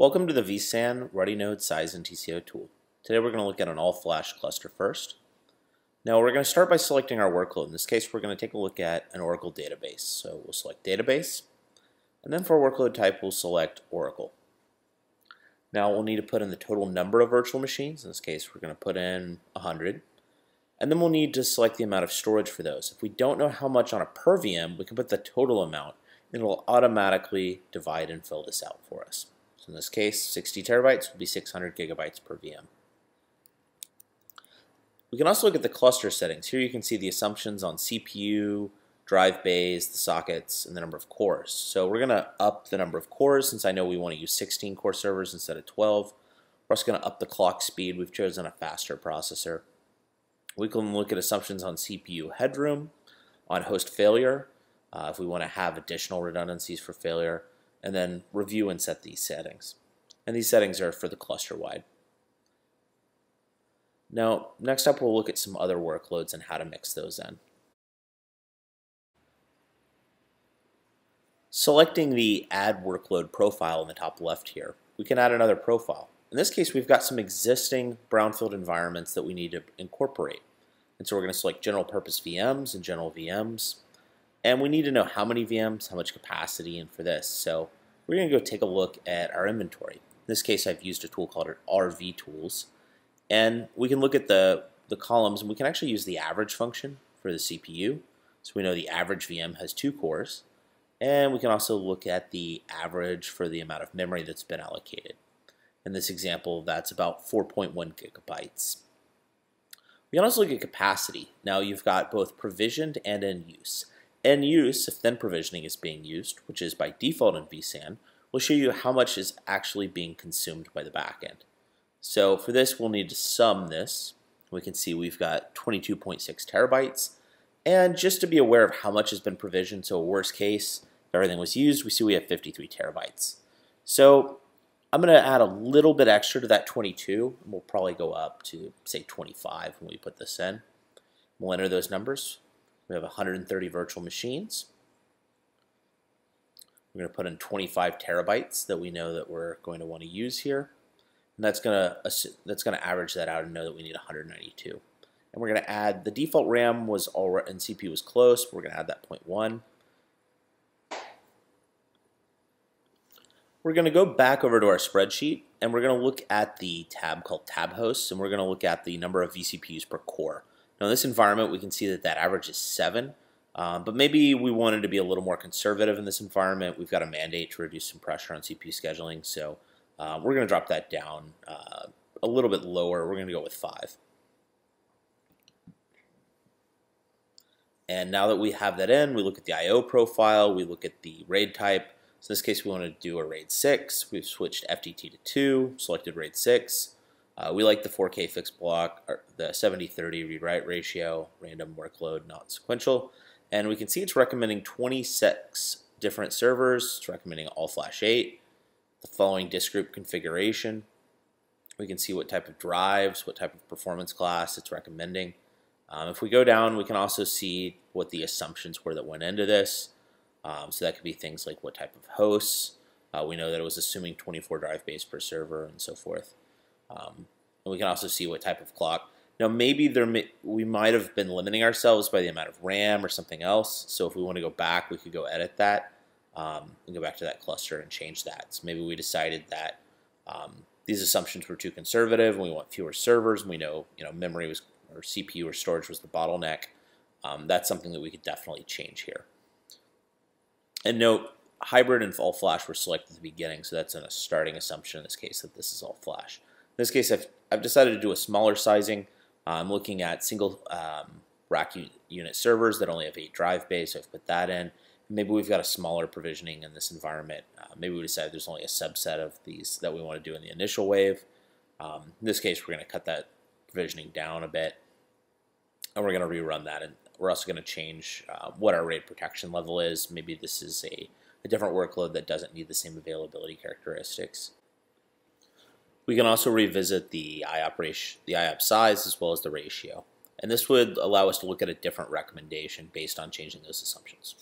Welcome to the vSAN ReadyNode Sizer and TCO tool. Today we're going to look at an all-flash cluster first. Now we're going to start by selecting our workload. In this case we're going to take a look at an Oracle database. So we'll select database and then for workload type we'll select Oracle. Now we'll need to put in the total number of virtual machines. In this case we're going to put in 100 and then we'll need to select the amount of storage for those. If we don't know how much on a per VM we can put the total amount and it will automatically divide and fill this out for us. In this case, 60 terabytes would be 600 gigabytes per VM. We can also look at the cluster settings. Here you can see the assumptions on CPU, drive bays, the sockets, and the number of cores. So we're going to up the number of cores since I know we want to use 16 core servers instead of 12. We're also going to up the clock speed. We've chosen a faster processor. We can look at assumptions on CPU headroom, on host failure, uh, if we want to have additional redundancies for failure, and then review and set these settings. And these settings are for the cluster wide. Now, next up we'll look at some other workloads and how to mix those in. Selecting the Add Workload profile in the top left here, we can add another profile. In this case, we've got some existing brownfield environments that we need to incorporate. And so we're going to select General Purpose VMs and General VMs. And we need to know how many VMs, how much capacity, and for this. So we're going to go take a look at our inventory. In this case, I've used a tool called RVTools. And we can look at the, the columns, and we can actually use the average function for the CPU. So we know the average VM has two cores. And we can also look at the average for the amount of memory that's been allocated. In this example, that's about 4.1 gigabytes. We can also look at capacity. Now you've got both provisioned and in use. In use, if thin provisioning is being used, which is by default in vSAN, will show you how much is actually being consumed by the backend. So for this, we'll need to sum this. We can see we've got 22.6 terabytes. And just to be aware of how much has been provisioned, so worst case, if everything was used, we see we have 53 terabytes. So I'm going to add a little bit extra to that 22. And we'll probably go up to, say, 25 when we put this in. We'll enter those numbers. We have 130 virtual machines. We're going to put in 25 terabytes that we know that we're going to want to use here. And that's going to that's going to average that out and know that we need 192. And we're going to add the default RAM was already and CPU was close. We're going to add that 0.1. We're going to go back over to our spreadsheet and we're going to look at the tab called tab hosts and we're going to look at the number of vCPUs per core. Now in this environment, we can see that that average is 7, um, but maybe we wanted to be a little more conservative in this environment. We've got a mandate to reduce some pressure on CPU scheduling, so uh, we're going to drop that down uh, a little bit lower. We're going to go with 5. And now that we have that in, we look at the I.O. profile, we look at the RAID type. So in this case, we want to do a RAID 6. We've switched FTT to 2, selected RAID 6. Uh, we like the 4K fixed block, the 70-30 read-write ratio, random workload, not sequential. And we can see it's recommending 26 different servers. It's recommending all flash 8. The following disk group configuration. We can see what type of drives, what type of performance class it's recommending. Um, if we go down, we can also see what the assumptions were that went into this. Um, so that could be things like what type of hosts. Uh, we know that it was assuming 24 drive bays per server and so forth. Um, and we can also see what type of clock. Now maybe there may, we might have been limiting ourselves by the amount of RAM or something else. So if we want to go back, we could go edit that um, and go back to that cluster and change that. So maybe we decided that um, these assumptions were too conservative and we want fewer servers. And we know you know memory was or CPU or storage was the bottleneck. Um, that's something that we could definitely change here. And note, hybrid and all flash were selected at the beginning, so that's a starting assumption in this case that this is all flash. In this case, I've, I've decided to do a smaller sizing. Uh, I'm looking at single um, rack unit servers that only have eight drive bays, so I've put that in. Maybe we've got a smaller provisioning in this environment. Uh, maybe we decide there's only a subset of these that we want to do in the initial wave. Um, in this case, we're going to cut that provisioning down a bit, and we're going to rerun that. And we're also going to change uh, what our RAID protection level is. Maybe this is a, a different workload that doesn't need the same availability characteristics. We can also revisit the IOP, ratio, the IOP size as well as the ratio. And this would allow us to look at a different recommendation based on changing those assumptions.